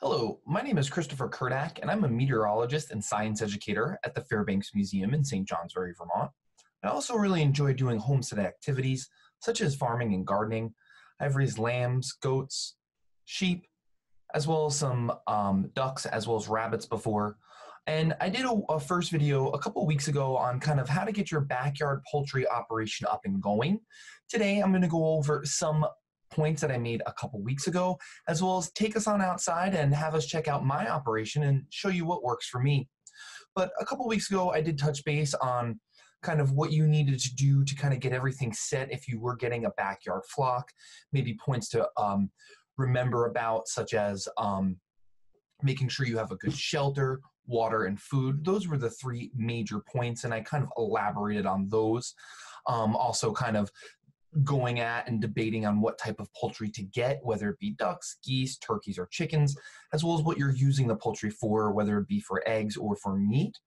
Hello, my name is Christopher Kurdek, and I'm a meteorologist and science educator at the Fairbanks Museum in St. Johnsbury, Vermont. I also really enjoy doing homestead activities such as farming and gardening. I've raised lambs, goats, sheep, as well as some um, ducks, as well as rabbits before. And I did a, a first video a couple weeks ago on kind of how to get your backyard poultry operation up and going. Today, I'm going to go over some points that I made a couple weeks ago, as well as take us on outside and have us check out my operation and show you what works for me. But a couple weeks ago, I did touch base on kind of what you needed to do to kind of get everything set if you were getting a backyard flock, maybe points to um, remember about, such as um, making sure you have a good shelter, water, and food. Those were the three major points, and I kind of elaborated on those. Um, also, kind of going at and debating on what type of poultry to get, whether it be ducks, geese, turkeys, or chickens, as well as what you're using the poultry for, whether it be for eggs or for meat.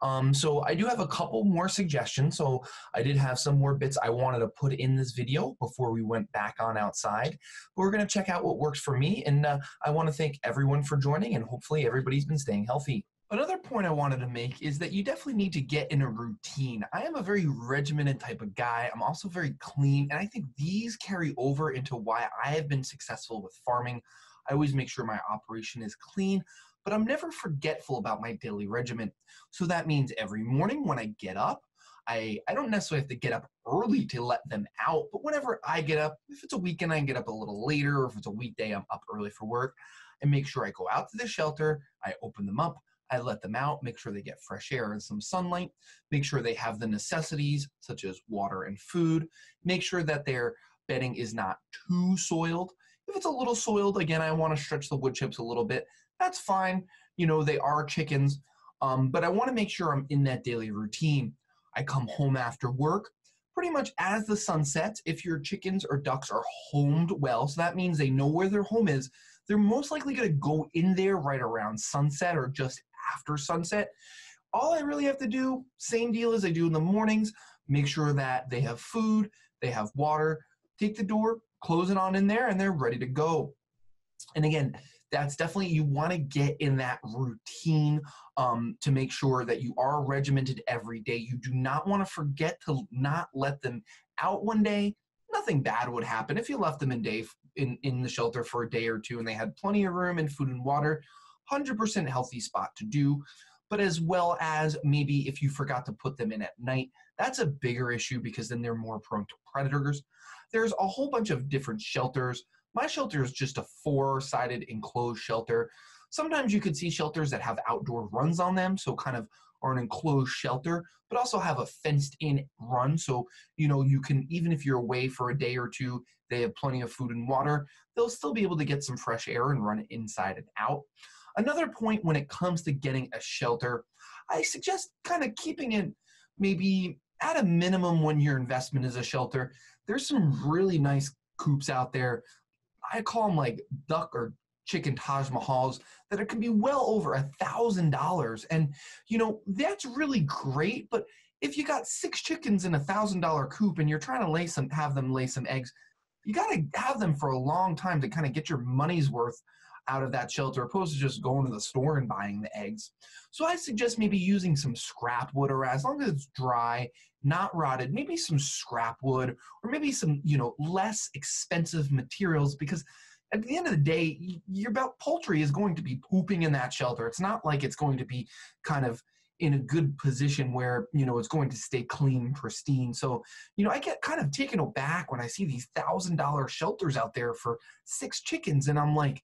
Um, so I do have a couple more suggestions. So I did have some more bits I wanted to put in this video before we went back on outside. But we're going to check out what works for me. And uh, I want to thank everyone for joining and hopefully everybody's been staying healthy. Another point I wanted to make is that you definitely need to get in a routine. I am a very regimented type of guy. I'm also very clean, and I think these carry over into why I have been successful with farming. I always make sure my operation is clean, but I'm never forgetful about my daily regimen. So that means every morning when I get up, I, I don't necessarily have to get up early to let them out, but whenever I get up, if it's a weekend, I can get up a little later, or if it's a weekday, I'm up early for work. and make sure I go out to the shelter, I open them up, I let them out, make sure they get fresh air and some sunlight, make sure they have the necessities such as water and food, make sure that their bedding is not too soiled. If it's a little soiled, again, I want to stretch the wood chips a little bit. That's fine. You know, they are chickens, um, but I want to make sure I'm in that daily routine. I come home after work pretty much as the sun sets. If your chickens or ducks are homed well, so that means they know where their home is, they're most likely going to go in there right around sunset or just after sunset. All I really have to do, same deal as I do in the mornings, make sure that they have food, they have water, take the door, close it on in there, and they're ready to go. And again, that's definitely you want to get in that routine um, to make sure that you are regimented every day. You do not want to forget to not let them out one day. Nothing bad would happen if you left them in day in, in the shelter for a day or two and they had plenty of room and food and water. 100% healthy spot to do, but as well as maybe if you forgot to put them in at night, that's a bigger issue because then they're more prone to predators. There's a whole bunch of different shelters. My shelter is just a four sided enclosed shelter. Sometimes you could see shelters that have outdoor runs on them, so kind of are an enclosed shelter, but also have a fenced in run. So, you know, you can, even if you're away for a day or two, they have plenty of food and water, they'll still be able to get some fresh air and run inside and out. Another point when it comes to getting a shelter, I suggest kind of keeping it maybe at a minimum when your investment is a shelter. There's some really nice coops out there. I call them like duck or chicken Taj Mahals that it can be well over a thousand dollars. And you know, that's really great, but if you got six chickens in a thousand dollar coop and you're trying to lay some have them lay some eggs, you gotta have them for a long time to kind of get your money's worth out of that shelter opposed to just going to the store and buying the eggs. So I suggest maybe using some scrap wood or as long as it's dry, not rotted, maybe some scrap wood or maybe some, you know, less expensive materials because at the end of the day, your poultry is going to be pooping in that shelter. It's not like it's going to be kind of in a good position where you know it's going to stay clean pristine so you know i get kind of taken aback when i see these thousand dollar shelters out there for six chickens and i'm like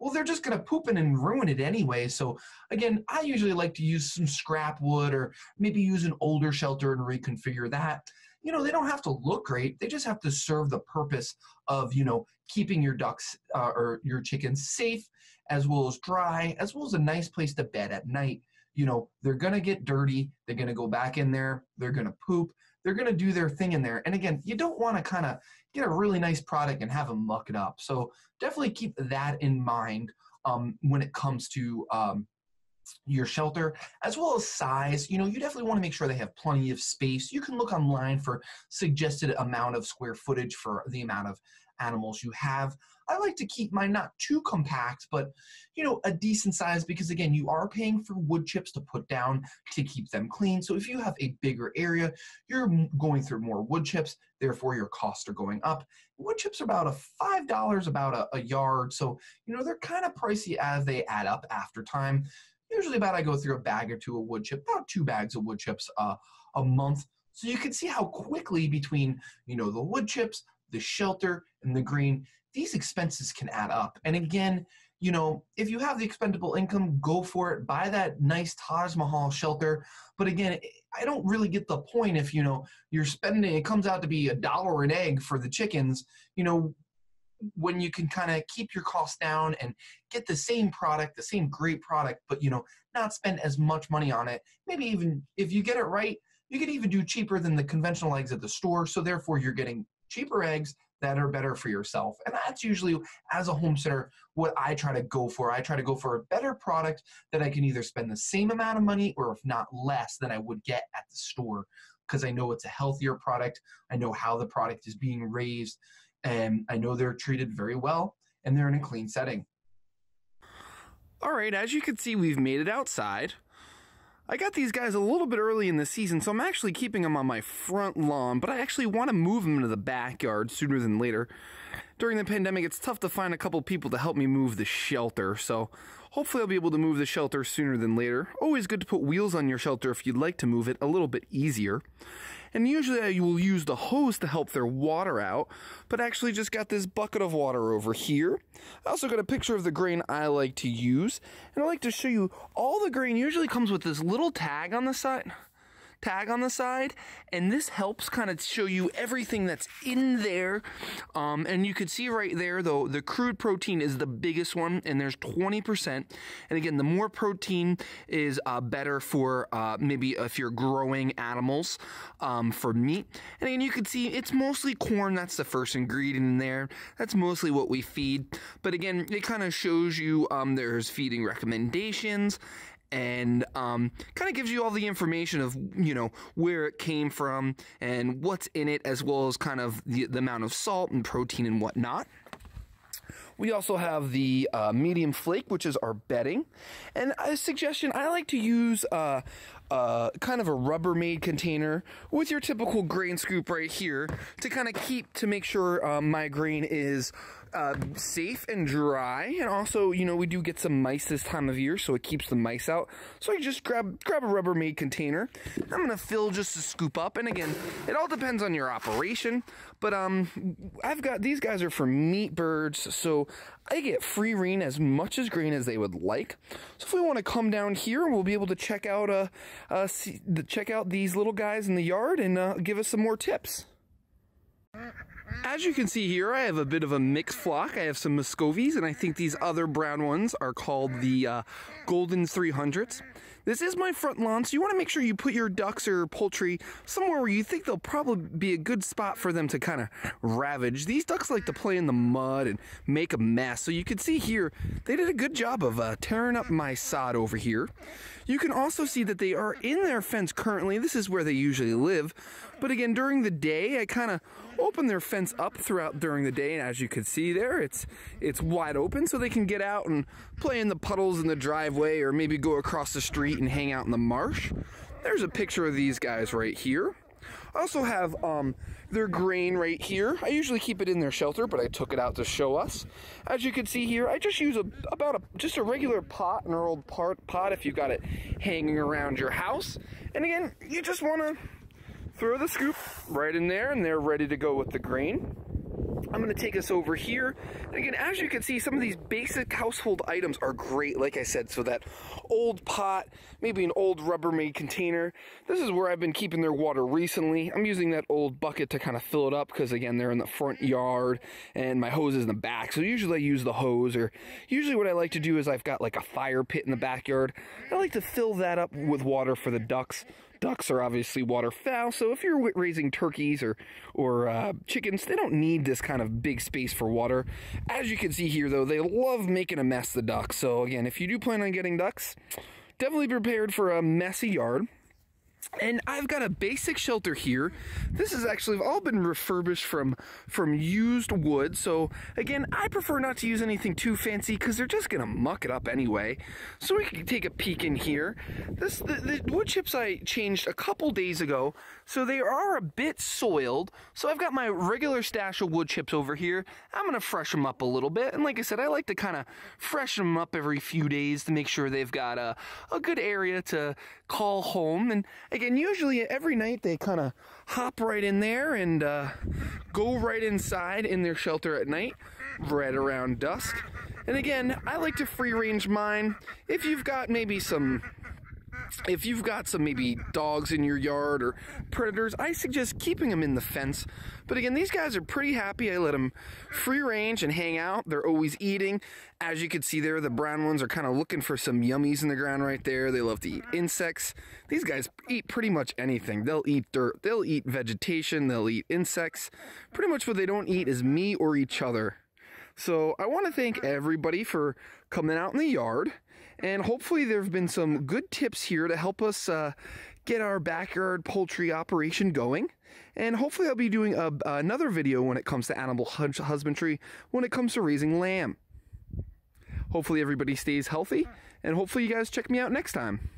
well, they're just going to poop it and ruin it anyway. So, again, I usually like to use some scrap wood or maybe use an older shelter and reconfigure that. You know, they don't have to look great. They just have to serve the purpose of, you know, keeping your ducks uh, or your chickens safe as well as dry, as well as a nice place to bed at night. You know, they're going to get dirty. They're going to go back in there. They're going to poop. They're going to do their thing in there. And again, you don't want to kind of get a really nice product and have them muck it up. So definitely keep that in mind um, when it comes to um, your shelter as well as size you know you definitely want to make sure they have plenty of space you can look online for suggested amount of square footage for the amount of animals you have I like to keep mine not too compact, but you know, a decent size because again, you are paying for wood chips to put down to keep them clean. So if you have a bigger area, you're going through more wood chips, therefore your costs are going up. Wood chips are about a five dollars about a, a yard, so you know they're kind of pricey as they add up after time. Usually, about I go through a bag or two of wood chip, about two bags of wood chips uh, a month. So you can see how quickly between you know the wood chips, the shelter, and the green, these expenses can add up. And again, you know, if you have the expendable income, go for it. Buy that nice Taj Mahal shelter. But again, I don't really get the point if, you know, you're spending, it comes out to be a dollar an egg for the chickens, you know, when you can kind of keep your costs down and get the same product, the same great product, but, you know, not spend as much money on it. Maybe even if you get it right, you could even do cheaper than the conventional eggs at the store. So therefore, you're getting cheaper eggs that are better for yourself. And that's usually, as a homesteader, what I try to go for. I try to go for a better product that I can either spend the same amount of money or, if not less, than I would get at the store because I know it's a healthier product. I know how the product is being raised, and I know they're treated very well and they're in a clean setting. All right, as you can see, we've made it outside. I got these guys a little bit early in the season, so I'm actually keeping them on my front lawn, but I actually want to move them to the backyard sooner than later. During the pandemic, it's tough to find a couple people to help me move the shelter, so hopefully I'll be able to move the shelter sooner than later. Always good to put wheels on your shelter if you'd like to move it a little bit easier. And usually I will use the hose to help their water out, but actually just got this bucket of water over here. I also got a picture of the grain I like to use, and I like to show you all the grain usually comes with this little tag on the side tag on the side and this helps kind of show you everything that's in there. Um, and you can see right there though the crude protein is the biggest one and there's 20% and again the more protein is uh, better for uh, maybe if you're growing animals um, for meat. And again you can see it's mostly corn that's the first ingredient in there. That's mostly what we feed. But again it kind of shows you um, there's feeding recommendations and um, kind of gives you all the information of you know where it came from and what's in it as well as kind of the, the amount of salt and protein and whatnot we also have the uh, medium flake, which is our bedding. And a suggestion, I like to use uh, uh, kind of a Rubbermaid container with your typical grain scoop right here to kind of keep to make sure um, my grain is uh, safe and dry. And also, you know, we do get some mice this time of year, so it keeps the mice out. So I just grab grab a Rubbermaid container. I'm gonna fill just to scoop up. And again, it all depends on your operation. But um, I've got these guys are for meat birds, so I get free rein as much as grain as they would like. So if we want to come down here, we'll be able to check out uh, uh see, check out these little guys in the yard and uh, give us some more tips. As you can see here, I have a bit of a mixed flock. I have some Muscovies, and I think these other brown ones are called the uh, Golden 300s. This is my front lawn, so you want to make sure you put your ducks or poultry somewhere where you think they'll probably be a good spot for them to kind of ravage. These ducks like to play in the mud and make a mess, so you can see here, they did a good job of uh, tearing up my sod over here. You can also see that they are in their fence currently. This is where they usually live. But again, during the day, I kind of open their fence up throughout during the day. And as you can see there, it's it's wide open so they can get out and play in the puddles in the driveway or maybe go across the street and hang out in the marsh. There's a picture of these guys right here. I also have um, their grain right here. I usually keep it in their shelter, but I took it out to show us. As you can see here, I just use a, about a, just a regular pot, an old pot, pot if you've got it hanging around your house. And again, you just want to throw the scoop right in there and they're ready to go with the grain. I'm going to take us over here. And again, as you can see, some of these basic household items are great, like I said. So that old pot, maybe an old Rubbermaid container. This is where I've been keeping their water recently. I'm using that old bucket to kind of fill it up because, again, they're in the front yard and my hose is in the back. So usually I use the hose or usually what I like to do is I've got like a fire pit in the backyard. I like to fill that up with water for the ducks ducks are obviously waterfowl, so if you're raising turkeys or or uh, chickens, they don't need this kind of big space for water. As you can see here, though, they love making a mess. The ducks. So again, if you do plan on getting ducks, definitely prepared for a messy yard. And I've got a basic shelter here. This has actually all been refurbished from from used wood. So again, I prefer not to use anything too fancy because they're just gonna muck it up anyway. So we can take a peek in here. This the, the wood chips I changed a couple days ago, so they are a bit soiled. So I've got my regular stash of wood chips over here. I'm gonna freshen them up a little bit, and like I said, I like to kind of freshen them up every few days to make sure they've got a a good area to call home and again, usually every night they kind of hop right in there and uh, go right inside in their shelter at night, right around dusk. And again, I like to free range mine. If you've got maybe some if you've got some maybe dogs in your yard or predators, I suggest keeping them in the fence. But again, these guys are pretty happy. I let them free range and hang out. They're always eating. As you can see there, the brown ones are kind of looking for some yummies in the ground right there. They love to eat insects. These guys eat pretty much anything. They'll eat dirt, they'll eat vegetation, they'll eat insects. Pretty much what they don't eat is me or each other. So I want to thank everybody for coming out in the yard. And hopefully, there have been some good tips here to help us uh, get our backyard poultry operation going. And hopefully, I'll be doing a, another video when it comes to animal husbandry, when it comes to raising lamb. Hopefully, everybody stays healthy, and hopefully, you guys check me out next time.